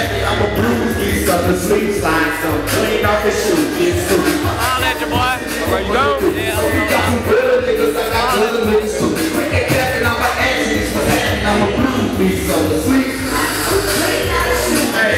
happy, I'm a bruise, these other sleep slide, so clean off his shoes, get suit. Holla at your boy. Where you go? Yeah. You got some good niggas, I got good niggas too. Ain't tapping on my ass, you was happy, I'm a bruise, these other sleep. Hey,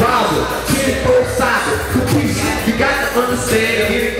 Robert, 10 4 sides, Caprice, you got to understand,